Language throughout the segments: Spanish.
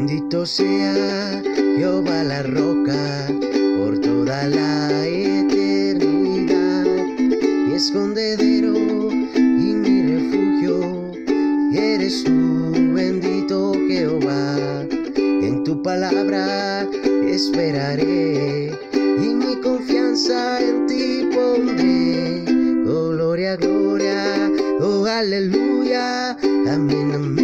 Bendito sea Jehová la roca por toda la eternidad. Mi escondedero y mi refugio, eres tú, bendito Jehová. En tu palabra esperaré y mi confianza en ti pondré. Oh, gloria, gloria, oh, aleluya. Amén, amén.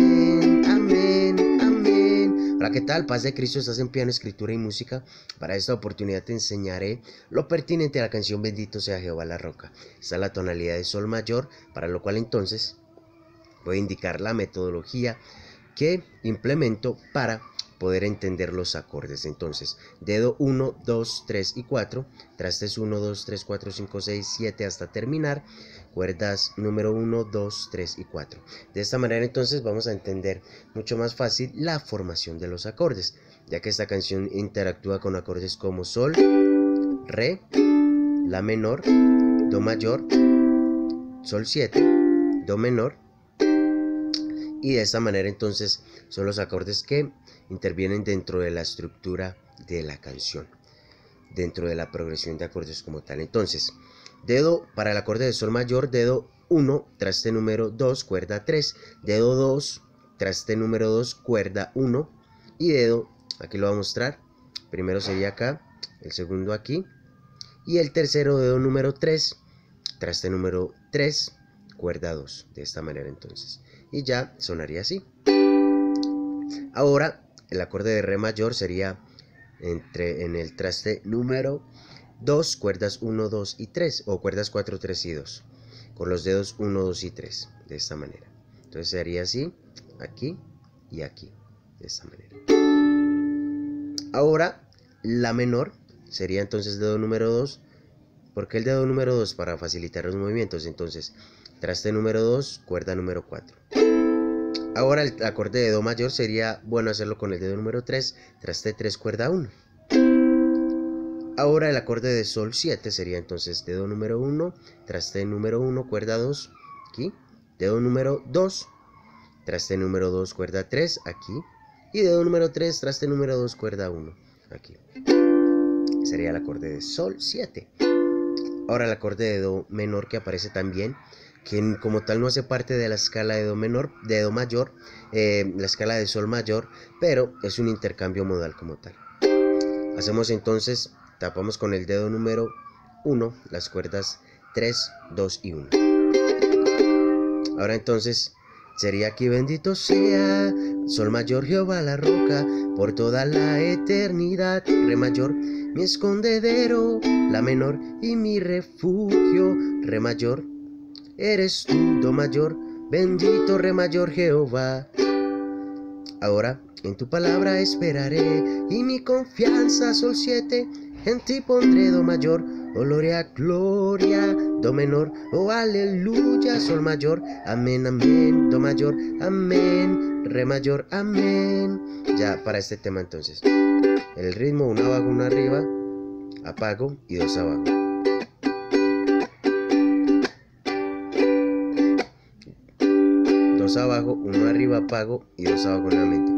Hola, ¿qué tal? Paz de Cristo, estás en piano, escritura y música. Para esta oportunidad te enseñaré lo pertinente a la canción Bendito sea Jehová la roca. Esta es la tonalidad de sol mayor, para lo cual entonces voy a indicar la metodología que implemento para poder entender los acordes. Entonces, dedo 1, 2, 3 y 4, trastes 1, 2, 3, 4, 5, 6, 7 hasta terminar, cuerdas número 1, 2, 3 y 4. De esta manera entonces vamos a entender mucho más fácil la formación de los acordes, ya que esta canción interactúa con acordes como sol, re, la menor, do mayor, sol 7, do menor, y de esta manera entonces son los acordes que intervienen dentro de la estructura de la canción, dentro de la progresión de acordes como tal. Entonces, dedo para el acorde de sol mayor, dedo 1, traste número 2, cuerda 3, dedo 2, traste número 2, cuerda 1 y dedo, aquí lo voy a mostrar, primero sería acá, el segundo aquí y el tercero dedo número 3, traste número 3, cuerda 2, de esta manera entonces. Y ya sonaría así. Ahora el acorde de re mayor sería entre, en el traste número 2, cuerdas 1, 2 y 3, o cuerdas 4, 3 y 2, con los dedos 1, 2 y 3, de esta manera. Entonces sería así, aquí y aquí, de esta manera. Ahora, la menor sería entonces dedo número 2, porque el dedo número 2 para facilitar los movimientos, entonces traste número 2, cuerda número 4. Ahora el acorde de Do mayor sería bueno hacerlo con el dedo número 3, traste 3, cuerda 1. Ahora el acorde de Sol 7 sería entonces dedo número 1, traste número 1, cuerda 2, aquí. Dedo número 2, traste número 2, cuerda 3, aquí. Y dedo número 3, traste número 2, cuerda 1, aquí. Sería el acorde de Sol 7. Ahora el acorde de Do menor que aparece también que como tal no hace parte de la escala de do menor, de do mayor, eh, la escala de sol mayor, pero es un intercambio modal como tal. Hacemos entonces, tapamos con el dedo número 1 las cuerdas 3, 2 y 1. Ahora entonces sería aquí bendito sea sol mayor Jehová la roca por toda la eternidad, re mayor mi escondedero, la menor y mi refugio, re mayor eres tú, Do mayor, bendito Re mayor Jehová. Ahora en tu palabra esperaré y mi confianza Sol 7, en ti pondré Do mayor, gloria, gloria, Do menor, oh aleluya, Sol mayor, amén, amén, Do mayor, amén, Re mayor, amén. Ya para este tema entonces. El ritmo, una abajo, una arriba, apago y dos abajo. abajo, uno arriba apago y dos abajo nuevamente.